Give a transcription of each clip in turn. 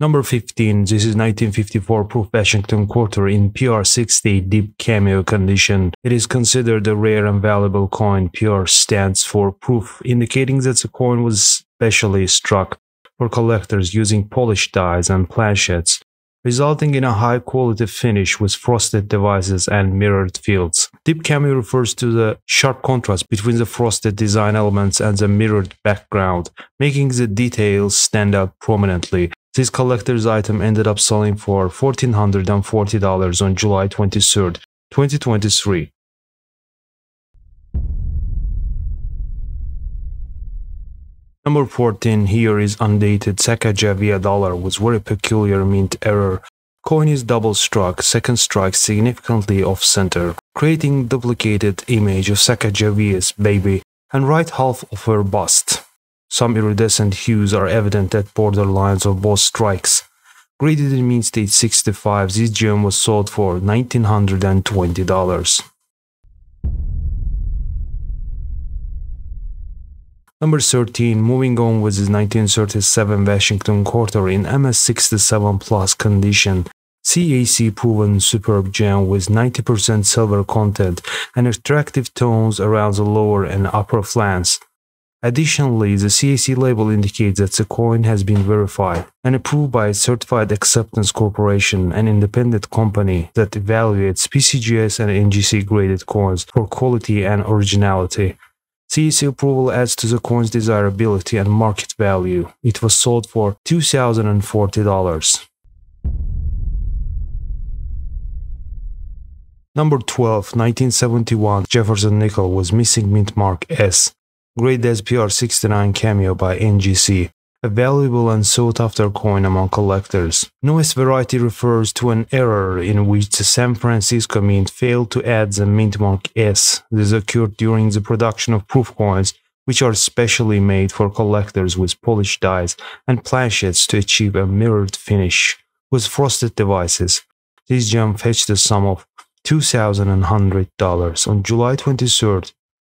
Number 15, this is 1954 Proof Washington Quarter in PR60 deep cameo condition. It is considered a rare and valuable coin. PR stands for proof, indicating that the coin was specially struck for collectors using polished dies and planchets, resulting in a high quality finish with frosted devices and mirrored fields. Deep cameo refers to the sharp contrast between the frosted design elements and the mirrored background, making the details stand out prominently. This collector's item ended up selling for $1,440 on July 23, 2023. Number 14 here is undated Sacagawea dollar with very peculiar mint error. Coin is double struck, second strike significantly off center, creating duplicated image of Sacagawea's baby and right half of her bust. Some iridescent hues are evident at borderlines of both strikes. Graded in mint state 65, this gem was sold for $1,920. Number 13, moving on with his 1937 Washington Quarter in MS67 Plus condition. CAC proven superb gem with 90% silver content and attractive tones around the lower and upper flanks. Additionally, the CAC label indicates that the coin has been verified and approved by a Certified Acceptance Corporation, an independent company that evaluates PCGS and NGC graded coins for quality and originality. CAC approval adds to the coin's desirability and market value. It was sold for $2,040. Number 12, 1971 Jefferson Nickel was missing mint mark S. Great SPR 69 Cameo by NGC, a valuable and sought after coin among collectors. No S variety refers to an error in which the San Francisco Mint failed to add the mint mark S. This occurred during the production of proof coins, which are specially made for collectors with polished dies and planchets to achieve a mirrored finish with frosted devices. This gem fetched a sum of $2,100 on July 23,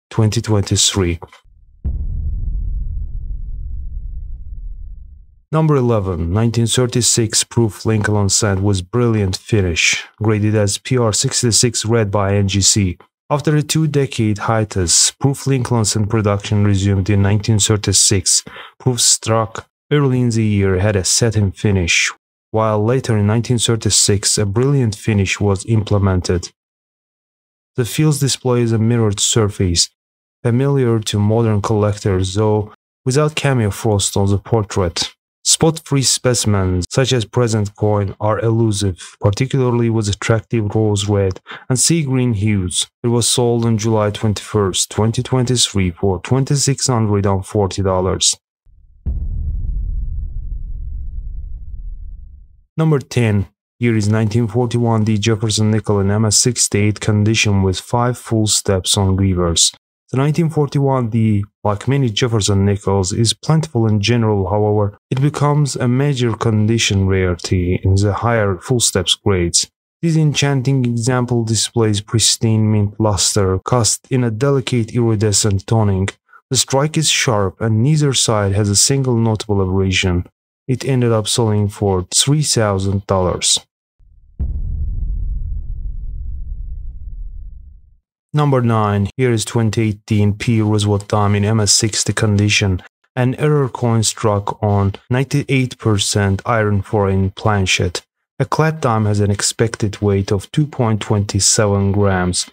2023. Number 11, 1936 Proof Lincoln Cent was brilliant finish, graded as PR66 red by NGC. After a two-decade hiatus, Proof Lincoln production resumed in 1936. Proof struck early in the year had a satin finish, while later in 1936 a brilliant finish was implemented. The fields displays a mirrored surface, familiar to modern collectors though without cameo frost on the portrait. Spot-free specimens, such as present coin, are elusive, particularly with attractive rose red and sea green hues. It was sold on July 21, 2023 for $2,640. Number 10. Here is 1941 D Jefferson Nickel in MS68 condition with 5 full steps on reverse. The 1941D, like many Jefferson nickels, is plentiful in general, however, it becomes a major condition rarity in the higher full steps grades. This enchanting example displays pristine mint luster cast in a delicate iridescent toning. The strike is sharp and neither side has a single notable abrasion. It ended up selling for $3,000. Number 9. Here is 2018 P Roosevelt in MS60 condition. An error coin struck on 98% iron foreign planchet. A clad dime has an expected weight of 2.27 grams.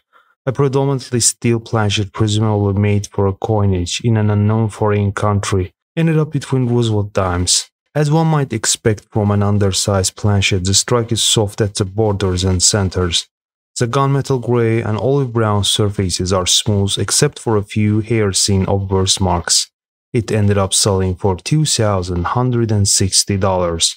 A predominantly steel planchet, presumably made for a coinage in an unknown foreign country, ended up between Roosevelt dimes. As one might expect from an undersized planchet, the strike is soft at the borders and centers. The gunmetal gray and olive brown surfaces are smooth except for a few hair-thin obverse marks. It ended up selling for $2,160.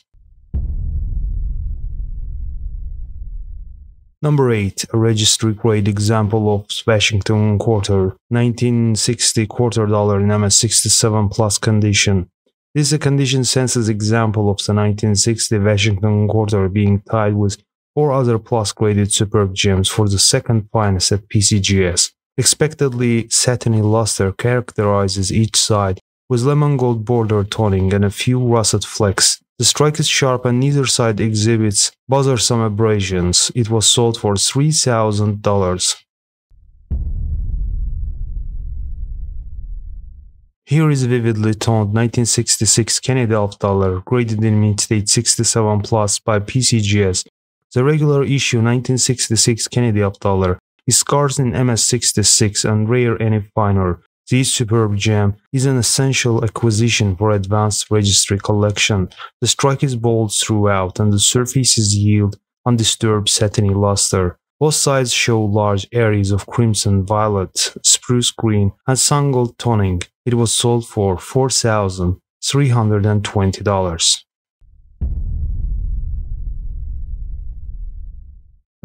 Number 8. A registry grade example of Washington quarter, 1960 quarter dollar in MS67 plus condition. This is a condition census example of the 1960 Washington quarter being tied with or other plus graded superb gems for the second finest at PCGS. Expectedly, satiny luster characterizes each side with lemon gold border toning and a few russet flecks The strike is sharp and neither side exhibits bothersome abrasions. It was sold for $3,000. Here is vividly toned 1966 Kennedy half dollar graded in mint state 67 plus by PCGS. The regular issue 1966 Kennedy half dollar is scarce in MS66 and rare any finer. This superb gem is an essential acquisition for advanced registry collection. The strike is bold throughout and the surfaces yield undisturbed satiny luster. Both sides show large areas of crimson violet, spruce green, and sun gold toning. It was sold for $4,320.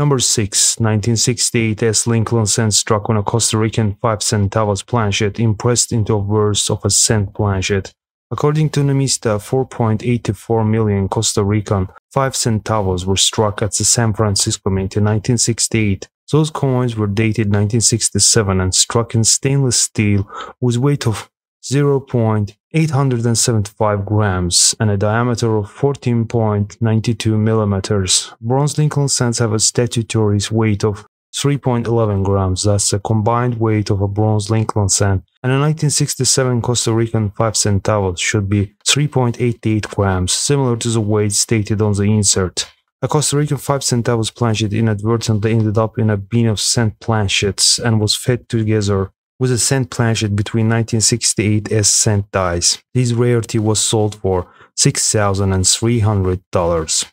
Number 6, 1968 S. Lincoln cent struck on a Costa Rican 5 centavos planchet impressed into obverse of a cent planchet. According to Numista, 4.84 million Costa Rican 5 centavos were struck at the San Francisco Mint in 1968. Those coins were dated 1967 and struck in stainless steel with weight of 0.875 grams and a diameter of 14.92 millimeters. Bronze Lincoln cents have a statutory weight of 3.11 grams, thus a combined weight of a bronze Lincoln cent and a 1967 Costa Rican 5 centavos should be 3.88 grams, similar to the weight stated on the insert. A Costa Rican 5 centavos planchet inadvertently ended up in a bin of cent planchets and was fed together with a cent planchet between 1968 S cent dies. This rarity was sold for $6,300.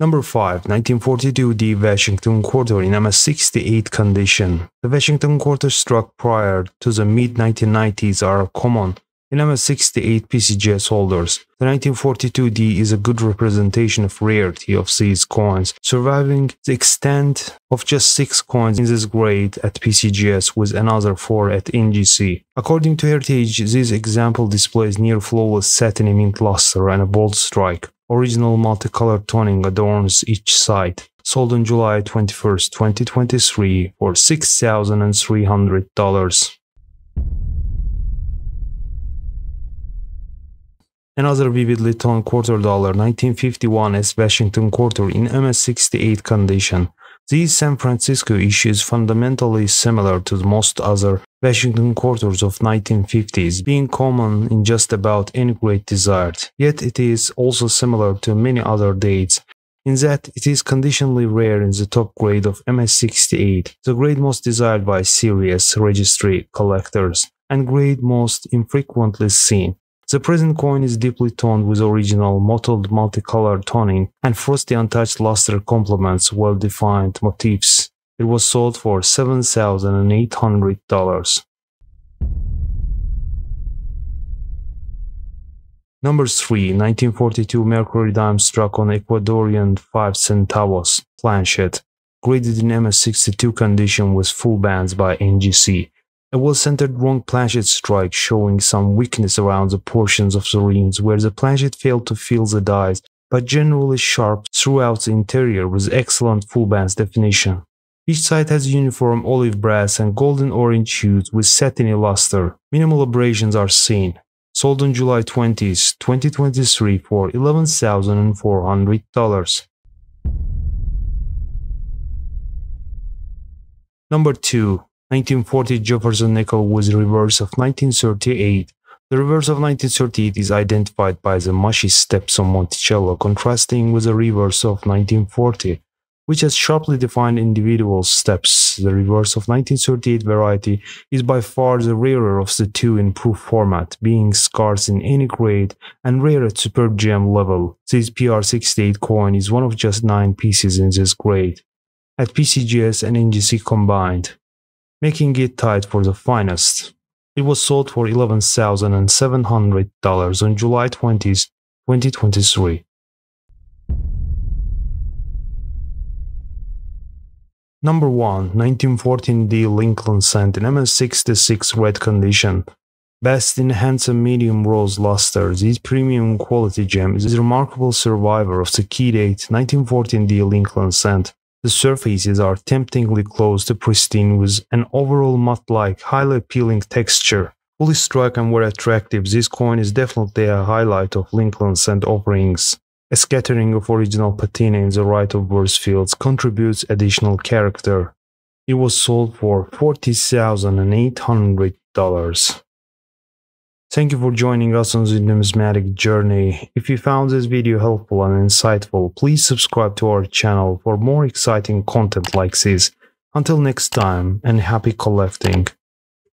Number 5. 1942 D Washington Quarter in MS-68 condition. The Washington Quarter struck prior to the mid-1990s are common in MS68 PCGS holders, the 1942D is a good representation of rarity of these coins, surviving the extent of just 6 coins in this grade at PCGS with another 4 at NGC. According to Heritage, this example displays near flawless satiny mint luster and a bold strike. Original multicolored toning adorns each side. Sold on July 21, 2023 for $6,300. Another vividly toned quarter dollar 1951 S Washington quarter in MS68 condition. These San Francisco issues fundamentally similar to most other Washington quarters of 1950s, being common in just about any grade desired. Yet it is also similar to many other dates in that it is conditionally rare in the top grade of MS68, the grade most desired by serious registry collectors, and grade most infrequently seen. The present coin is deeply toned with original mottled multicolored toning and frosty untouched luster complements well-defined motifs. It was sold for $7,800. Number 3, 1942 Mercury dime struck on Ecuadorian 5 centavos planchet, graded in MS62 condition with full bands by NGC. A well-centered wrong planchet strike showing some weakness around the portions of the rings where the planchet failed to fill the dies, but generally sharp throughout the interior with excellent full bands definition. Each side has uniform olive brass and golden orange hues with satiny luster. Minimal abrasions are seen. Sold on July 20, 2023 for $11,400. Number 2. 1940 Jefferson nickel was reverse of 1938. The reverse of 1938 is identified by the mushy steps on Monticello, contrasting with the reverse of 1940, which has sharply defined individual steps. The reverse of 1938 variety is by far the rarer of the two in proof format, being scarce in any grade and rare at superb gem level. This PR68 coin is one of just nine pieces in this grade, at PCGS and NGC combined making it tied for the finest. It was sold for $11,700 on July 20, 2023. Number 1, 1914D Lincoln Cent in MS66 red condition. Best in handsome medium rose luster, this premium quality gem is a remarkable survivor of the key date 1914D Lincoln Cent. The surfaces are temptingly close to pristine with an overall matte-like, highly appealing texture. Fully struck and very attractive, this coin is definitely a highlight of Lincoln's and offerings. A scattering of original patina in the right obverse fields contributes additional character. It was sold for $40,800. Thank you for joining us on the numismatic journey. If you found this video helpful and insightful, please subscribe to our channel for more exciting content like this. Until next time, and happy collecting.